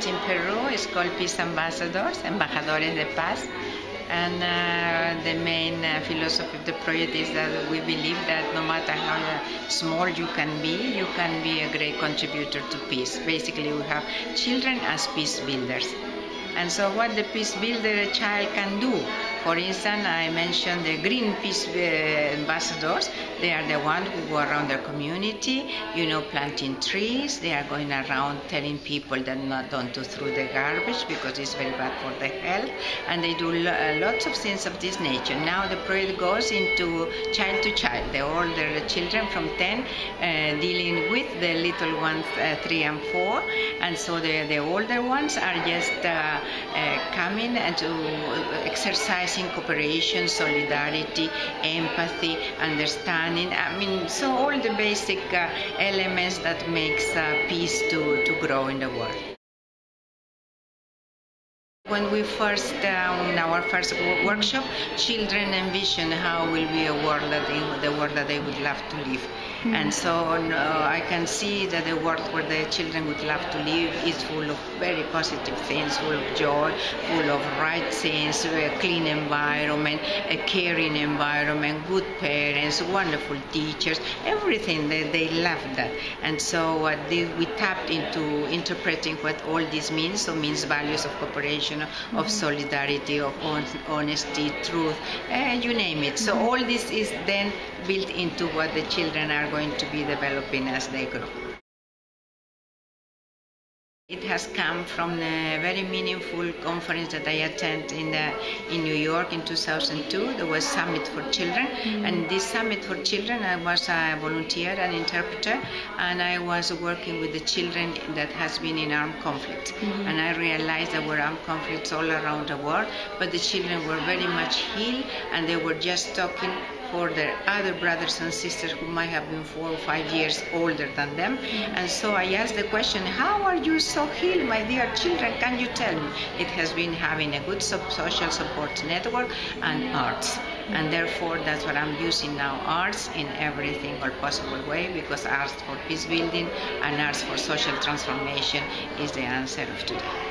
project in Peru is called Peace Ambassadors, Embajadores de Paz. And uh, the main uh, philosophy of the project is that we believe that no matter how small you can be, you can be a great contributor to peace. Basically, we have children as peace builders. And so, what the peace builder child can do for instance, I mentioned the green peace ambassadors. They are the ones who go around their community, you know, planting trees. They are going around telling people that not don't to throw the garbage because it's very bad for the health. And they do uh, lots of things of this nature. Now the project goes into child to child. The older children from 10 uh, dealing with the little ones, uh, 3 and 4. And so the, the older ones are just uh, uh, coming and to exercise cooperation, solidarity, empathy, understanding. I mean, so all the basic uh, elements that makes uh, peace to, to grow in the world. When we first, uh, in our first workshop, children envision how will be a world that they, the world that they would love to live. Mm-hmm. And so uh, I can see that the world where the children would love to live is full of very positive things, full of joy, full of right things, a clean environment, a caring environment, good parents, wonderful teachers, everything. They, they love that. And so uh, they, we tapped into interpreting what all this means. So means values of cooperation, mm-hmm. of solidarity, of honesty, truth, uh, you name it. So mm-hmm. all this is then built into what the children are going to be developing as they grow. It has come from a very meaningful conference that I attended in, the, in New York in 2002. There was Summit for Children, mm-hmm. and this Summit for Children, I was a volunteer, an interpreter, and I was working with the children that has been in armed conflict. Mm-hmm. And I realized there were armed conflicts all around the world, but the children were very much healed, and they were just talking for their other brothers and sisters who might have been four or five years older than them. Mm-hmm. And so I asked the question, How are you so healed, my dear children? Can you tell me? It has been having a good social support network and mm-hmm. arts. And therefore, that's what I'm using now arts in every single possible way because arts for peace building and arts for social transformation is the answer of today.